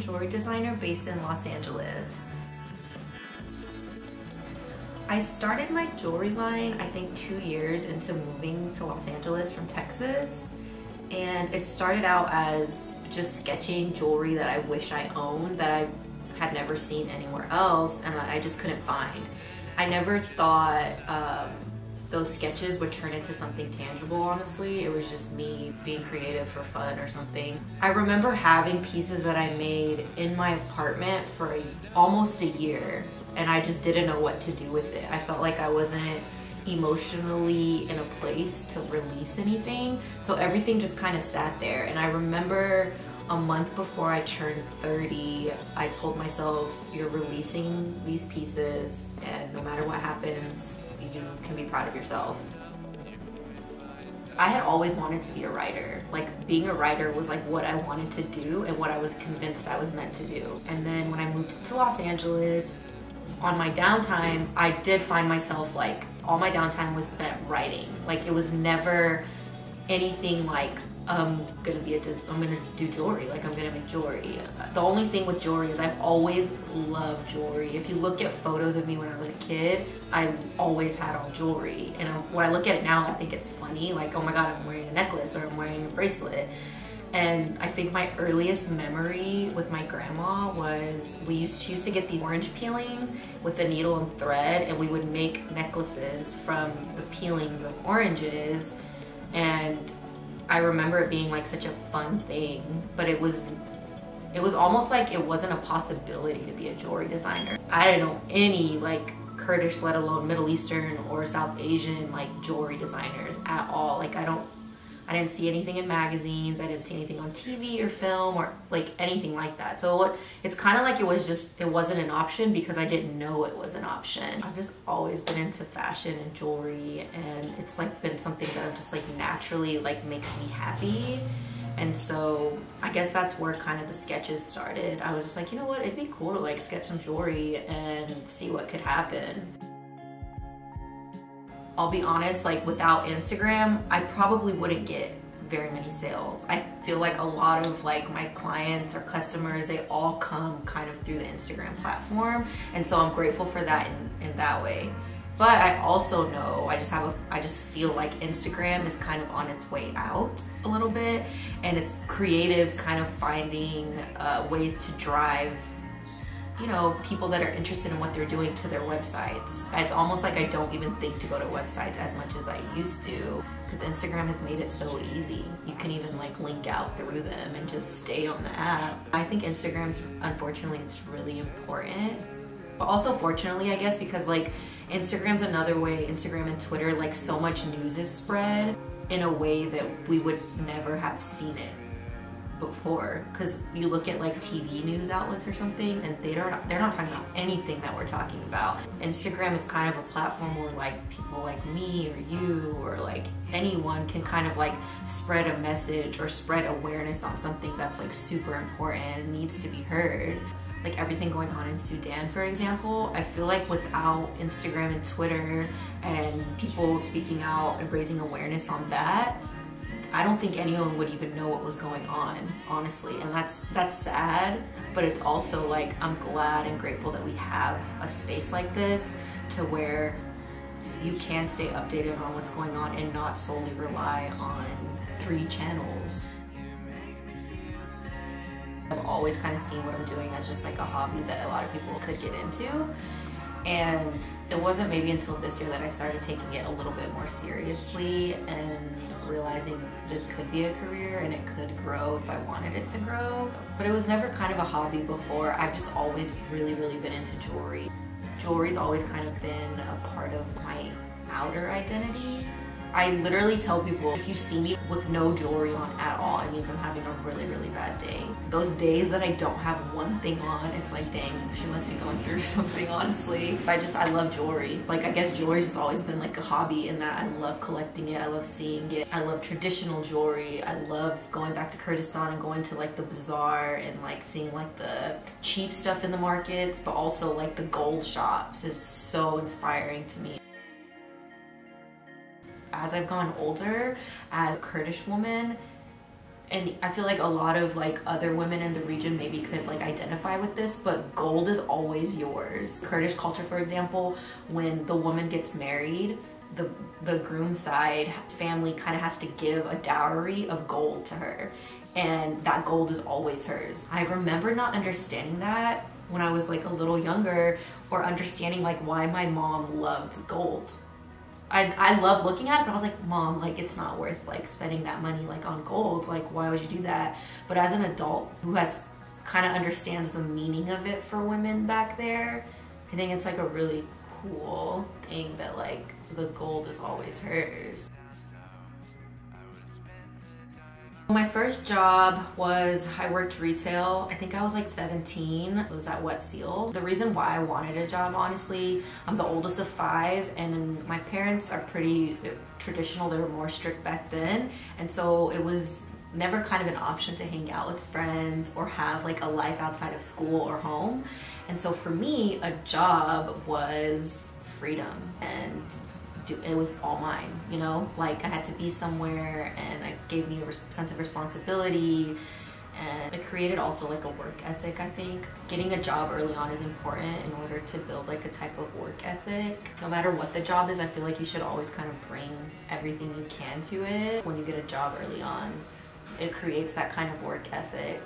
jewelry designer based in Los Angeles. I started my jewelry line, I think two years into moving to Los Angeles from Texas. And it started out as just sketching jewelry that I wish I owned that I had never seen anywhere else and I just couldn't find. I never thought um, those sketches would turn into something tangible, honestly. It was just me being creative for fun or something. I remember having pieces that I made in my apartment for a, almost a year and I just didn't know what to do with it. I felt like I wasn't emotionally in a place to release anything. So everything just kind of sat there. And I remember a month before I turned 30, I told myself, you're releasing these pieces and no matter what happens, you can be proud of yourself. I had always wanted to be a writer. Like being a writer was like what I wanted to do and what I was convinced I was meant to do. And then when I moved to Los Angeles, on my downtime, I did find myself like all my downtime was spent writing. Like it was never anything like I'm gonna be a, I'm gonna do jewelry, like I'm gonna make jewelry. The only thing with jewelry is I've always loved jewelry. If you look at photos of me when I was a kid, I always had on jewelry. And when I look at it now, I think it's funny, like, oh my God, I'm wearing a necklace or I'm wearing a bracelet. And I think my earliest memory with my grandma was we used, she used to get these orange peelings with a needle and thread and we would make necklaces from the peelings of oranges. And I remember it being like such a fun thing, but it was it was almost like it wasn't a possibility to be a jewelry designer. I didn't know any like Kurdish, let alone Middle Eastern or South Asian like jewelry designers at all. Like I don't I didn't see anything in magazines. I didn't see anything on TV or film or like anything like that. So it's kind of like it was just, it wasn't an option because I didn't know it was an option. I've just always been into fashion and jewelry and it's like been something that I've just like naturally like makes me happy. And so I guess that's where kind of the sketches started. I was just like, you know what, it'd be cool to like sketch some jewelry and see what could happen. I'll be honest, like without Instagram, I probably wouldn't get very many sales. I feel like a lot of like my clients or customers, they all come kind of through the Instagram platform. And so I'm grateful for that in, in that way. But I also know, I just have a, I just feel like Instagram is kind of on its way out a little bit and it's creatives kind of finding uh, ways to drive you know, people that are interested in what they're doing to their websites. It's almost like I don't even think to go to websites as much as I used to because Instagram has made it so easy. You can even like link out through them and just stay on the app. I think Instagram's, unfortunately, it's really important. But also fortunately, I guess, because like Instagram's another way, Instagram and Twitter, like so much news is spread in a way that we would never have seen it before because you look at like TV news outlets or something and they don't they're not talking about anything that we're talking about. Instagram is kind of a platform where like people like me or you or like anyone can kind of like spread a message or spread awareness on something that's like super important and needs to be heard. Like everything going on in Sudan, for example, I feel like without Instagram and Twitter and people speaking out and raising awareness on that, I don't think anyone would even know what was going on, honestly. And that's that's sad, but it's also like I'm glad and grateful that we have a space like this to where you can stay updated on what's going on and not solely rely on three channels. I've always kind of seen what I'm doing as just like a hobby that a lot of people could get into. And it wasn't maybe until this year that I started taking it a little bit more seriously and realizing this could be a career and it could grow if I wanted it to grow. But it was never kind of a hobby before. I've just always really, really been into jewelry. Jewelry's always kind of been a part of my outer identity. I literally tell people if you see me with no jewelry on at all, it means I'm having a really, really bad day. Those days that I don't have one thing on, it's like, dang, she must be going through something, honestly. I just, I love jewelry. Like, I guess jewelry has always been like a hobby in that I love collecting it, I love seeing it. I love traditional jewelry. I love going back to Kurdistan and going to like the bazaar and like seeing like the cheap stuff in the markets, but also like the gold shops. is so inspiring to me as I've gone older as a Kurdish woman and I feel like a lot of like other women in the region maybe could like identify with this, but gold is always yours. Kurdish culture, for example, when the woman gets married, the the groom side family kind of has to give a dowry of gold to her and that gold is always hers. I remember not understanding that when I was like a little younger or understanding like why my mom loved gold. I, I love looking at it, but I was like, mom, like it's not worth like spending that money like on gold. Like why would you do that? But as an adult who has kind of understands the meaning of it for women back there, I think it's like a really cool thing that like the gold is always hers. My first job was I worked retail. I think I was like 17. It was at Wet Seal. The reason why I wanted a job, honestly, I'm the oldest of five and my parents are pretty uh, traditional. They were more strict back then. And so it was never kind of an option to hang out with friends or have like a life outside of school or home. And so for me, a job was freedom and do, it was all mine, you know? Like I had to be somewhere and it gave me a sense of responsibility and it created also like a work ethic, I think. Getting a job early on is important in order to build like a type of work ethic. No matter what the job is, I feel like you should always kind of bring everything you can to it. When you get a job early on, it creates that kind of work ethic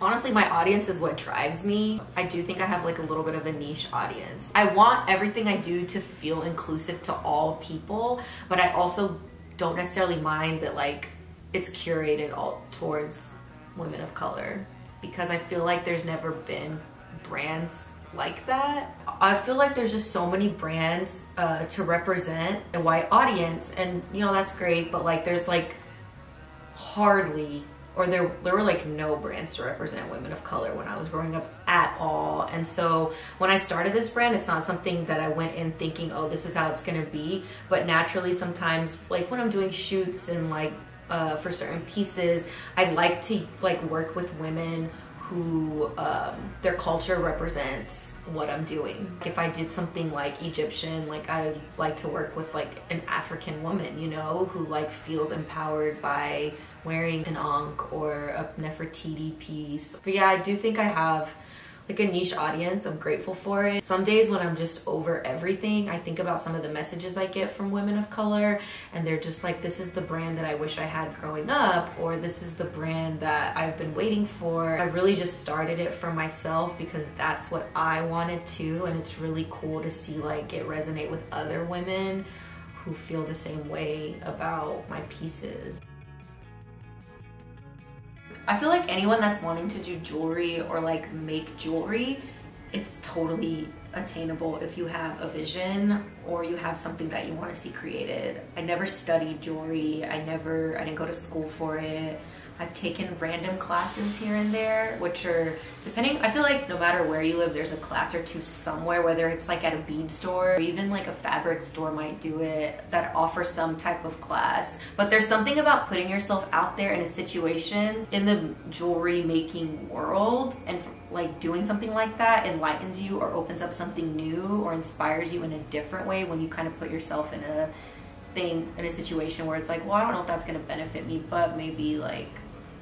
honestly my audience is what drives me. I do think i have like a little bit of a niche audience. I want everything i do to feel inclusive to all people but i also don't necessarily mind that like it's curated all towards women of color because i feel like there's never been brands like that. I feel like there's just so many brands uh, to represent a white audience and you know that's great but like there's like hardly or there, there were like no brands to represent women of color when I was growing up at all. And so when I started this brand, it's not something that I went in thinking, oh, this is how it's gonna be. But naturally, sometimes, like when I'm doing shoots and like uh, for certain pieces, I like to like work with women who um, their culture represents what I'm doing. If I did something like Egyptian, like I like to work with like an African woman, you know, who like feels empowered by wearing an ankh or a Nefertiti piece. But yeah, I do think I have like a niche audience. I'm grateful for it. Some days when I'm just over everything, I think about some of the messages I get from women of color and they're just like, this is the brand that I wish I had growing up or this is the brand that I've been waiting for. I really just started it for myself because that's what I wanted to and it's really cool to see like it resonate with other women who feel the same way about my pieces. I feel like anyone that's wanting to do jewelry or like make jewelry, it's totally attainable if you have a vision or you have something that you want to see created. I never studied jewelry. I never, I didn't go to school for it. I've taken random classes here and there, which are depending. I feel like no matter where you live, there's a class or two somewhere, whether it's like at a bead store or even like a fabric store might do it that offers some type of class. But there's something about putting yourself out there in a situation in the jewelry making world and like doing something like that enlightens you or opens up something new or inspires you in a different way when you kind of put yourself in a thing in a situation where it's like well i don't know if that's going to benefit me but maybe like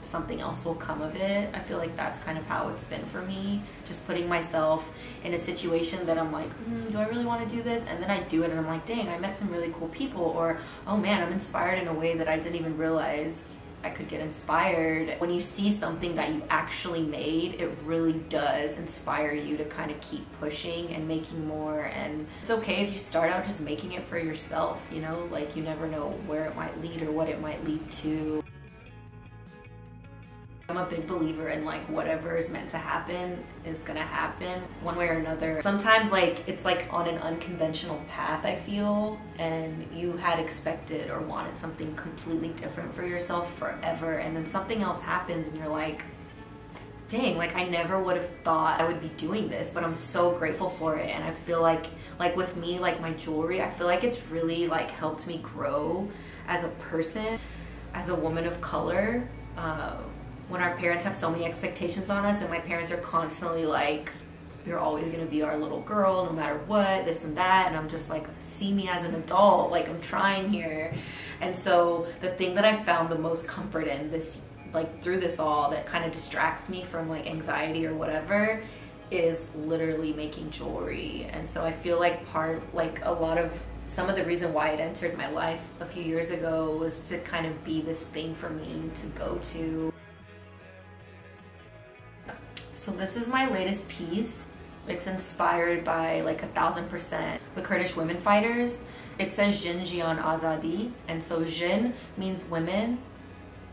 something else will come of it. I feel like that's kind of how it's been for me. Just putting myself in a situation that I'm like, mm, do I really want to do this? And then I do it and I'm like, dang, I met some really cool people. Or, oh man, I'm inspired in a way that I didn't even realize I could get inspired. When you see something that you actually made, it really does inspire you to kind of keep pushing and making more. And it's okay if you start out just making it for yourself, you know, like you never know where it might lead or what it might lead to. I'm a big believer in like whatever is meant to happen is gonna happen one way or another. Sometimes like it's like on an unconventional path I feel and you had expected or wanted something completely different for yourself forever and then something else happens and you're like dang like I never would have thought I would be doing this but I'm so grateful for it and I feel like like with me like my jewelry I feel like it's really like helped me grow as a person as a woman of color uh, when our parents have so many expectations on us and my parents are constantly like you're always going to be our little girl no matter what this and that and i'm just like see me as an adult like i'm trying here. And so the thing that i found the most comfort in this like through this all that kind of distracts me from like anxiety or whatever is literally making jewelry. And so i feel like part like a lot of some of the reason why it entered my life a few years ago was to kind of be this thing for me to go to so this is my latest piece. It's inspired by like a thousand percent the kurdish women fighters. It says jin jiyan azadi and so jin means women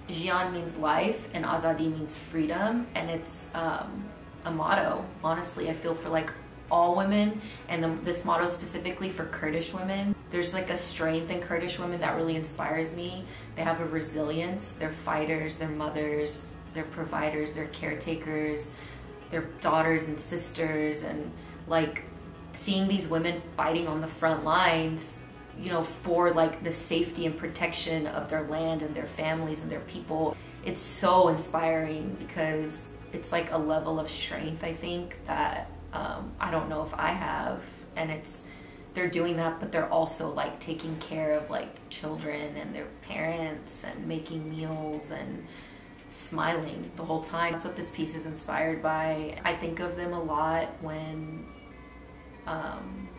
Jiyan means life and azadi means freedom and it's um, a motto, honestly, I feel for like all women and the, this motto specifically for Kurdish women. There's like a strength in Kurdish women that really inspires me. They have a resilience, they're fighters, they're mothers, they're providers, they're caretakers, they're daughters and sisters and like seeing these women fighting on the front lines you know for like the safety and protection of their land and their families and their people it's so inspiring because it's like a level of strength I think that um, I don't know if I have. And it's they're doing that but they're also like taking care of like children and their parents and making meals and smiling the whole time that's what this piece is inspired by I think of them a lot when um,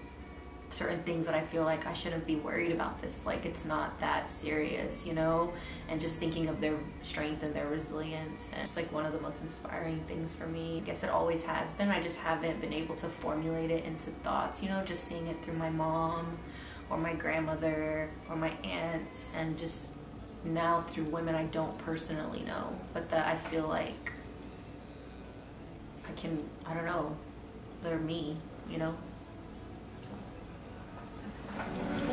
certain things that I feel like I shouldn't be worried about this. Like it's not that serious, you know? And just thinking of their strength and their resilience. And it's like one of the most inspiring things for me. I guess it always has been. I just haven't been able to formulate it into thoughts, you know, just seeing it through my mom or my grandmother or my aunts and just now through women I don't personally know, but that I feel like I can, I don't know, they're me, you know? Yeah.